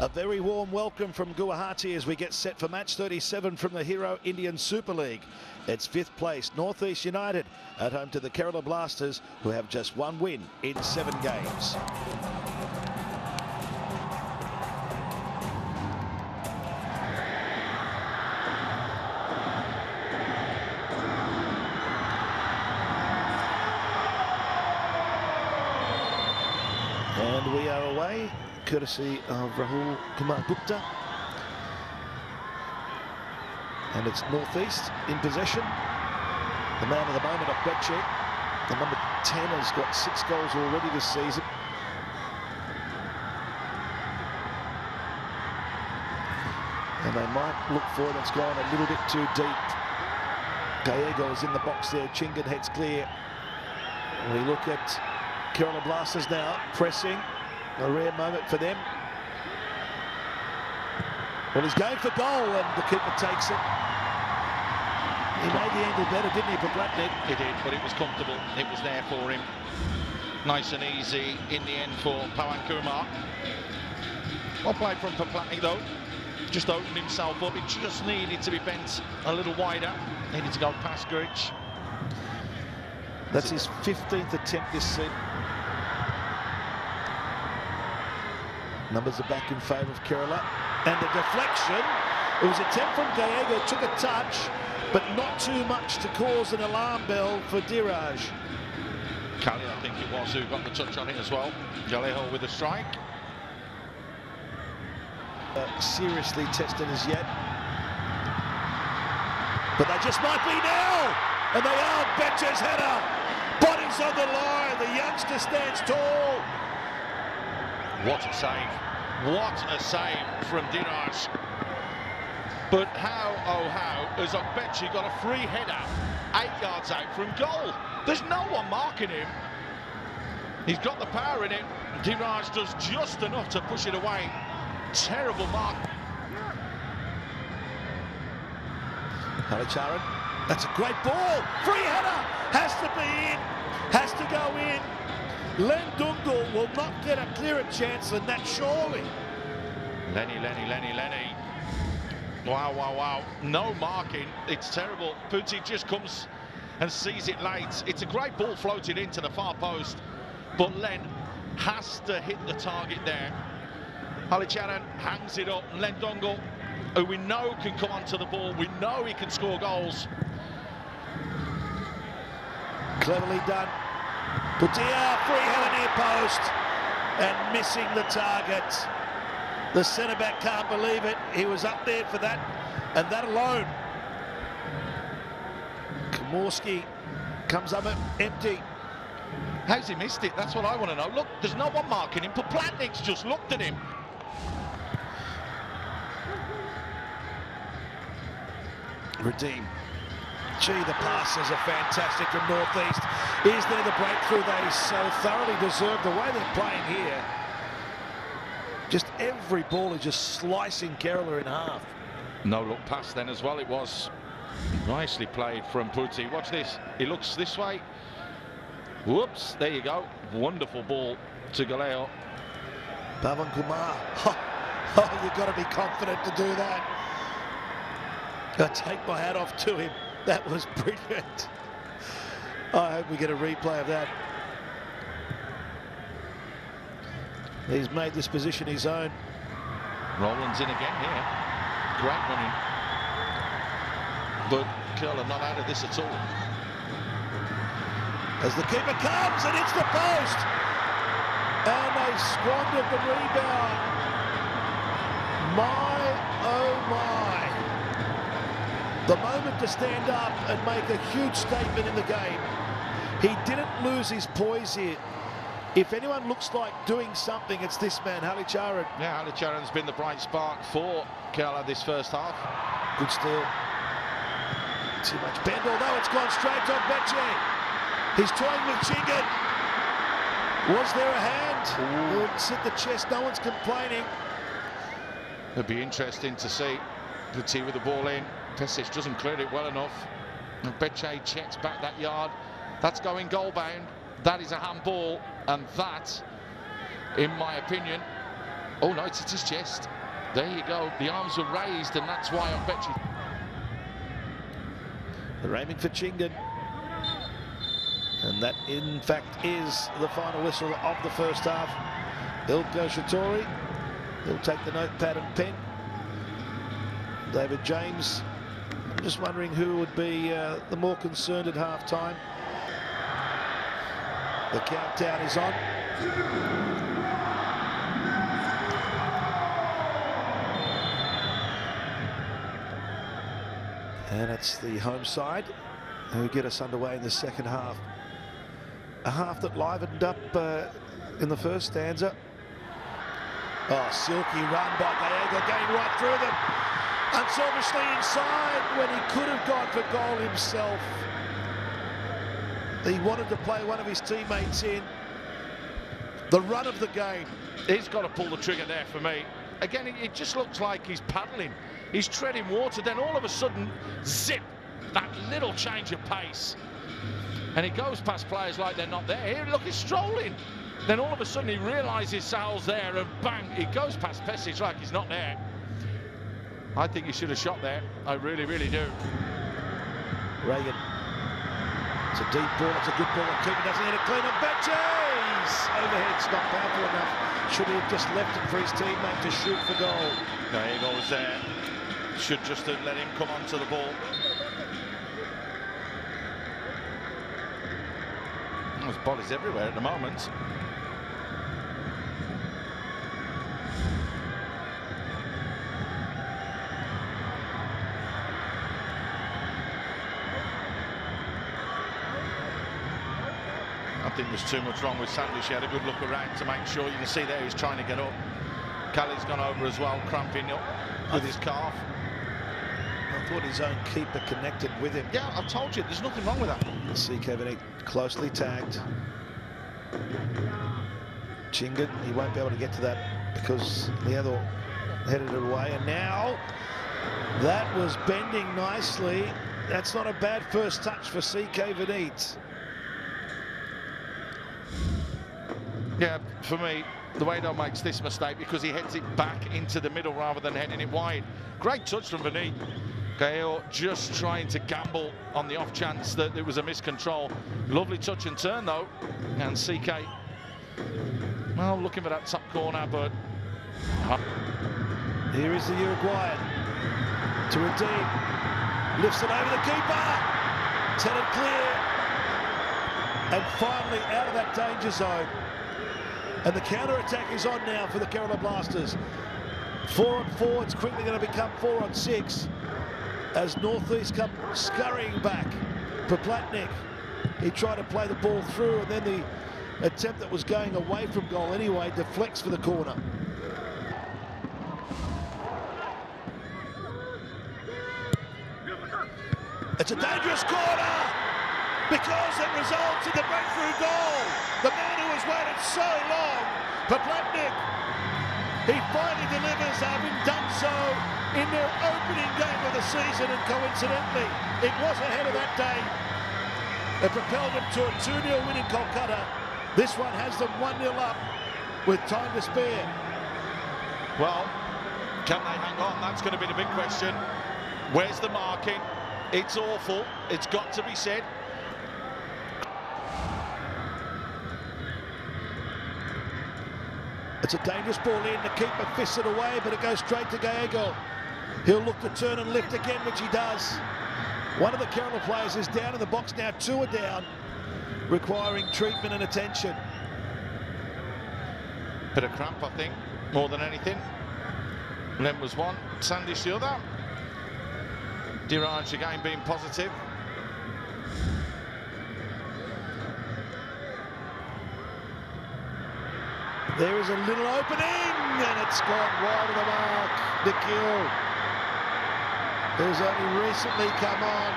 A very warm welcome from Guwahati as we get set for match 37 from the Hero Indian Super League. It's fifth place, Northeast United, at home to the Kerala Blasters, who have just one win in seven games. And we are away, courtesy of Rahul Kumar Gupta. And it's Northeast in possession. The man of the moment of. The number 10 has got six goals already this season. And they might look for it. It's gone a little bit too deep. Gallego is in the box there. Jhingan heads clear. We look at Kerala Blasters now pressing. A rare moment for them. Well, he's going for goal, and the keeper takes it. He made the angle better, didn't he, for Poplatnik? He did, but it was comfortable. It was there for him. Nice and easy in the end for Pawan Kumar. Well played from Poplatnik, though. Just opened himself up. It just needed to be bent a little wider. Needed to go past Gurich. That's his 15th attempt this season. Numbers are back in favour of Kerala. And the deflection, it was a attempt from Gallego, took a touch, but not too much to cause an alarm bell for Dheeraj. Kelly, I think it was, who got the touch on it as well. Gallego with a strike. Uh, seriously tested as yet. But they just might be now. And they are. Betcher's header. Bodies on the line. The youngster stands tall. What a save. What a save from Dheeraj. But how, oh how, has Ogbeche got a free header eight yards out from goal? There's no one marking him. He's got the power in it. Dheeraj does just enough to push it away. Terrible mark. Halicharan, that's a great ball. Free header has to be in, has to go in. Len Doungel will not get a clearer chance than that, surely. Lenny, Lenny, Lenny, Lenny. Wow, wow, wow. No marking. It's terrible. Putti just comes and sees it late. It's a great ball floated into the far post, but Len has to hit the target there. Halicharan hangs it up. Len Doungel, who we know can come onto the ball, we know he can score goals. Cleverly done. Putia, free header near post, and missing the target. The centre-back can't believe it. He was up there for that, and that alone. Komorski comes up empty. How's he missed it? That's what I want to know. Look, there's no one marking him. Poplatnik's just looked at him. Redeem. Gee, the passes are fantastic from Northeast. Is there the breakthrough they so thoroughly deserve the way they're playing here? Just every ball is just slicing Kerala in half. No look pass then as well. It was nicely played from Putti. Watch this. He looks this way. Whoops. There you go. Wonderful ball to Gallego. Pawan Kumar. Oh, oh you've got to be confident to do that. I take my hat off to him. That was brilliant. I hope we get a replay of that. He's made this position his own. Rowland's in again here. Great running. But Kerala not out of this at all. As the keeper comes and hits the post. And they squandered the rebound. My, oh my. The moment to stand up and make a huge statement in the game. He didn't lose his poise here. If anyone looks like doing something, it's this man, Halicharan. Yeah, Halicharan's been the bright spark for Kerala this first half. Good steal. Too much bend, although it's gone straight to Betche. He's toying with Jhingan. Was there a hand? Ooh. It's hit the chest, no one's complaining. It'd be interesting to see Putti with the ball in. Pesic doesn't clear it well enough. And Betche checks back that yard. That's going goal bound. That is a handball, and that, in my opinion, Oh no, it's at his chest. There you go. The arms were raised, and that's why I bet you. They're aiming for Jhingan. And that, in fact, is the final whistle of the first half. Eelco Schattorie, he'll take the notepad and pen. David James, Just wondering who would be uh, the more concerned at half-time. The countdown is on. And it's the home side who get us underway in the second half. A half that livened up uh, in the first stanza. Oh, silky run by Gallego, going right through them. Unselfishly inside when he could have gone for goal himself. He wanted to play one of his teammates in. The run of the game. He's got to pull the trigger there for me. Again, it, it just looks like he's paddling. He's treading water. Then all of a sudden, zip, that little change of pace. And he goes past players like they're not there. Here, look, he's strolling. Then all of a sudden he realises Sal's there and bang, he goes past Pesic like he's not there. I think he should have shot there. I really, really do. Reagan. It's a deep ball. It's a good ball. Keeper doesn't get it clean. And Betches! Overhead's not powerful enough. Should he have just left it for his teammate to shoot for goal? There he goes there. Should just have let him come onto the ball. There's bodies everywhere at the moment. Think there's too much wrong with Sanders. He had a good look around to make sure. You can see there he's trying to get up. Kelly's gone over as well, cramping up with his calf. I thought his own keeper connected with him. Yeah, I've told you, there's nothing wrong with that. See Kevin closely tagged. Jhingan, he won't be able to get to that because the other headed it away. And now that was bending nicely. That's not a bad first touch for CK Vineeth. Yeah, for me, the Wado makes this mistake because he heads it back into the middle rather than heading it wide. Great touch from Vineeth. Gale just trying to gamble on the off chance that it was a miscontrol. Lovely touch and turn though. And CK, well, looking for that top corner, but... Uh, Here is the Uruguayan to redeem. Lifts it over the keeper. Tenant clear. And finally out of that danger zone. And the counter-attack is on now for the Kerala Blasters. Four on four, it's quickly going to become four on six as Northeast come scurrying back. Poplatnik, he tried to play the ball through and then the attempt that was going away from goal anyway deflects for the corner. It's a dangerous corner because it results in the breakthrough goal. The man who has waited so long, Poplatnik, he finally delivers having done so in their opening game of the season and coincidentally it was ahead of that day. It propelled them to a 2-0 win in Kolkata. This one has them 1-0 up with time to spare. Well, can they hang on? That's going to be the big question. Where's the marking? It's awful. It's got to be said. It's a dangerous ball in. The keeper fists it away, but it goes straight to Gallego. He'll look to turn and lift again, which he does. One of the Kerala players is down in the box now. Two are down, requiring treatment and attention. Bit of cramp, I think, more than anything. Lem was one, Sandesh the other. Dheeraj again being positive. There is a little opening, and it's gone wide of the mark. Nikhil, who's only recently come on.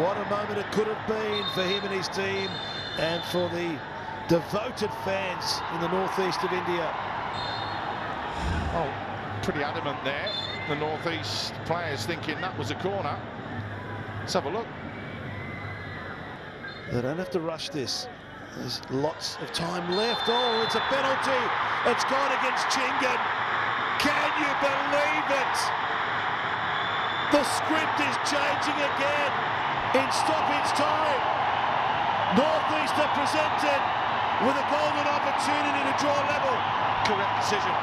What a moment it could have been for him and his team, and for the devoted fans in the northeast of India. Oh, pretty adamant there. The northeast players thinking that was a corner. Let's have a look. They don't have to rush this. There's lots of time left. Oh, it's a penalty. It's gone against Jhingan. Can you believe it? The script is changing again in stoppage time. Northeast are presented with a golden opportunity to draw level. Correct decision.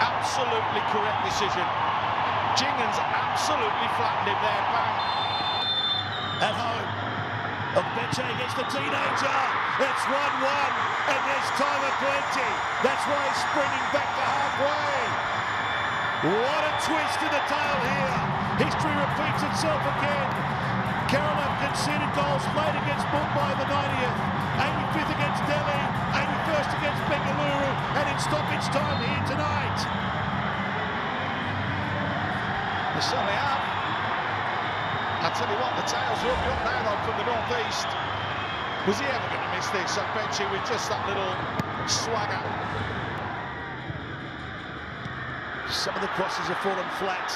Absolutely correct decision. Jhingan's absolutely flattened him there. Bang. At home. Ogbeche against the teenager. It's 1-1 and there's time aplenty. That's why he's springing back to halfway. What a twist in the tale here. History repeats itself again. Kerala conceded goals late against Mumbai in the 90th, 85th against Delhi, 81st against Bengaluru, and in stoppage time here tonight. Certainly have. I tell you what, the tails are up now though from the northeast. Was he ever going to miss this? I bet you with just that little swagger. Some of the crosses have fallen flat.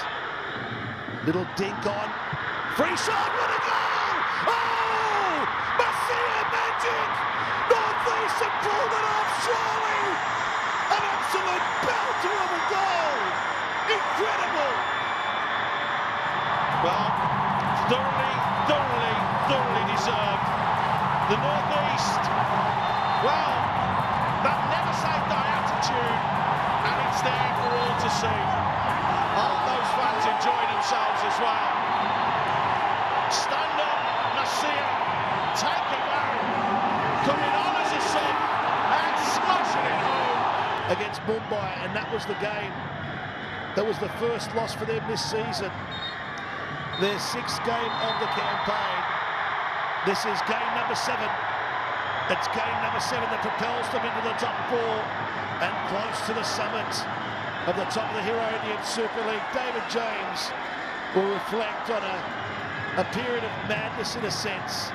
Little dink on. Free shot, what a goal! Thoroughly, thoroughly, thoroughly deserved. The Northeast, well, that never say die attitude, and it's there for all to see. Aren't those fans enjoying themselves as well? Stand up, Nasir, take it back, coming on as a sub, and smashing it home. Against Mumbai, and that was the game. That was the first loss for them this season. Their sixth game of the campaign. This is game number seven. It's game number seven that propels them into the top four and close to the summit of the top of the Hero Indian Super League. David James will reflect on a, a period of madness in a sense